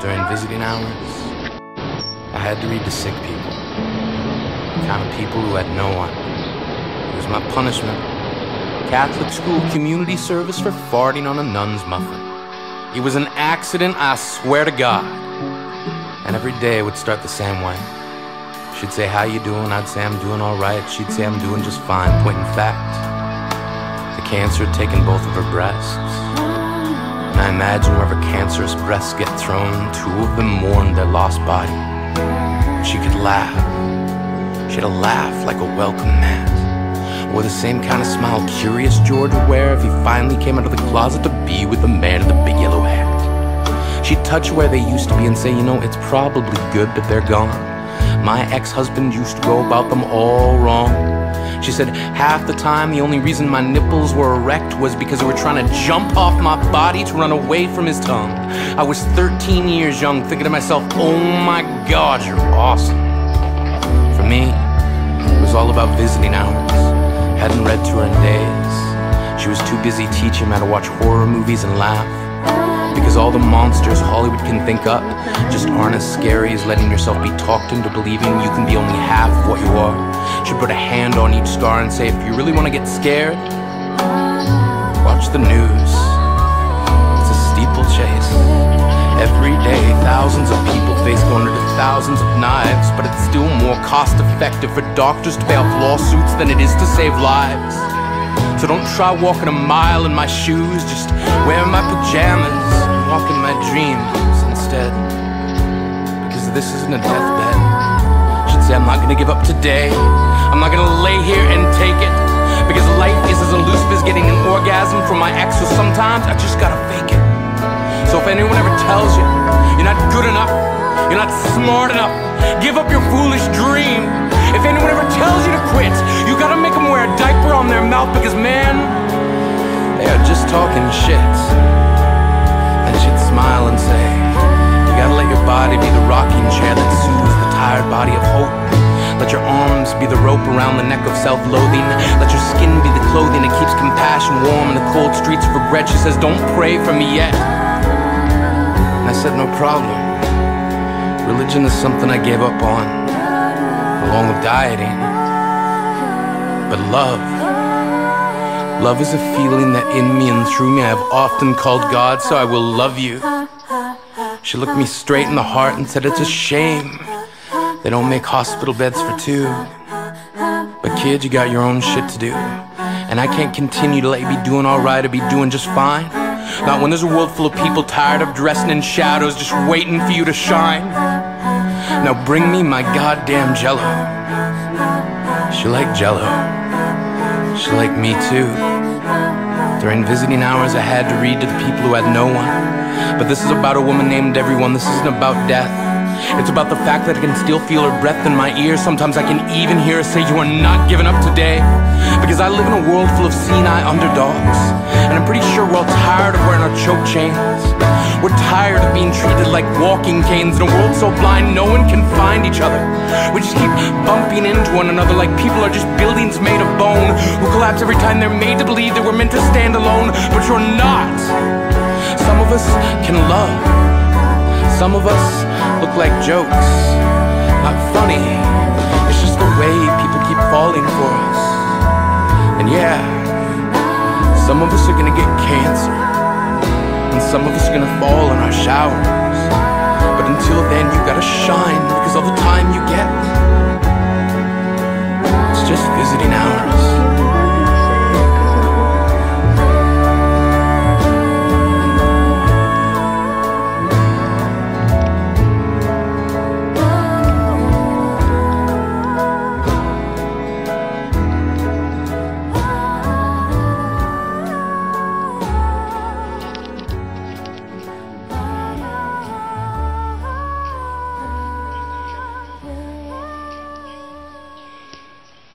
During visiting hours, I had to read to sick people. The kind of people who had no one. It was my punishment. Catholic school community service for farting on a nun's muffin. It was an accident, I swear to God. And every day would start the same way. She'd say, how you doing? I'd say, I'm doing all right. She'd say, I'm doing just fine. Point in fact, the cancer had taken both of her breasts. I imagine wherever cancerous breasts get thrown, two of them mourn their lost body. She could laugh. She had a laugh like a welcome mat. Or the same kind of smile Curious George would wear if he finally came out of the closet to be with the man in the big yellow hat. She'd touch where they used to be and say, you know, it's probably good that they're gone. My ex-husband used to go about them all wrong. She said half the time the only reason my nipples were erect was because they were trying to jump off my body to run away from his tongue. I was 13 years young thinking to myself, oh my god, you're awesome. For me, it was all about visiting hours. Hadn't read to her in days. She was too busy teaching how to watch horror movies and laugh. Because all the monsters Hollywood can think up just aren't as scary as letting yourself be talked into believing you can be only half what you are. Should put a hand on each star and say, if you really want to get scared, watch the news. It's a steeplechase. Every day, thousands of people face going into thousands of knives, but it's still more cost effective for doctors to pay off lawsuits than it is to save lives. So don't try walking a mile in my shoes, just wear my pajamas dreams instead. Because this isn't a deathbed. Should say I'm not gonna give up today. I'm not gonna lay here and take it. Because life is as elusive as getting an orgasm from my ex, so sometimes I just gotta fake it. So if anyone ever tells you you're not good enough, you're not smart enough, give up your foolish dream. If anyone ever tells you to quit, you gotta make them wear a diaper on their mouth because, man, they are just talking shit. And she'd smile and say, You gotta let your body be the rocking chair that soothes the tired body of hope. Let your arms be the rope around the neck of self loathing. Let your skin be the clothing that keeps compassion warm in the cold streets of regret. She says, Don't pray for me yet. I said, No problem. Religion is something I gave up on along with dieting. But love, love is a feeling that in me and through me I have often called God, so I will love you. She looked me straight in the heart and said, It's a shame they don't make hospital beds for two. But kid, you got your own shit to do. And I can't continue to let you be doing alright or be doing just fine. Not when there's a world full of people tired of dressing in shadows, just waiting for you to shine. Now bring me my goddamn jello. She liked jello. She liked me too. During visiting hours, I had to read to the people who had no one. But this is about a woman named Everyone. This isn't about death. It's about the fact that I can still feel her breath in my ear. Sometimes I can even hear her say, You are not giving up today. Because I live in a world full of senile underdogs. And I'm pretty sure we're all tired of wearing our choke chains. We're tired of being treated like walking canes in a world so blind no one can find each other. We just keep bumping into one another like people are just buildings made of bone who collapse every time they're made to believe that we're meant to stand alone, but you're not. Some of us can love. Some of us look like jokes. Not funny. It's just the way people keep falling for us. And yeah, some of us are gonna get cancer. And some of us are gonna fall in our showers. But until then, you gotta shine